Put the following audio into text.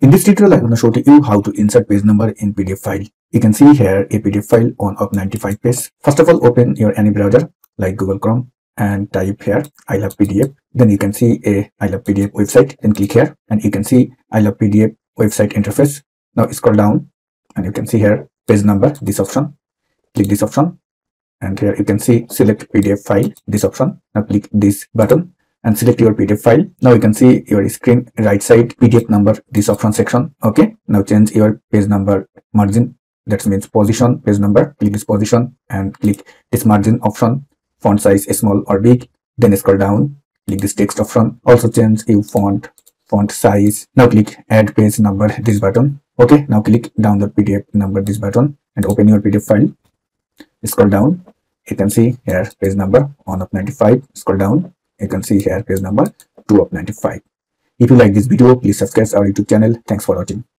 In this tutorial, I'm going to show to you how to insert page number in PDF file. You can see here a PDF file on of 95 page. First of all, open your any browser like Google Chrome and type here iLovePDF. Then you can see a iLovePDF website. Then click here and you can see iLovePDF website interface. Now scroll down and you can see here page number, this option. Click this option and here you can see select PDF file, this option. Now click this button and select your PDF file. Now you can see your screen right side PDF number, this option section. Okay. Now change your page number margin. That means position, page number. Click this position and click this margin option. Font size small or big. Then scroll down. Click this text option. Also change your font, font size. Now click add page number, this button. Okay. Now click download PDF number, this button and open your PDF file. Scroll down. You can see here page number 1 of 95. Scroll down you can see here page number 2 of 95 if you like this video please subscribe our youtube channel. Thanks for watching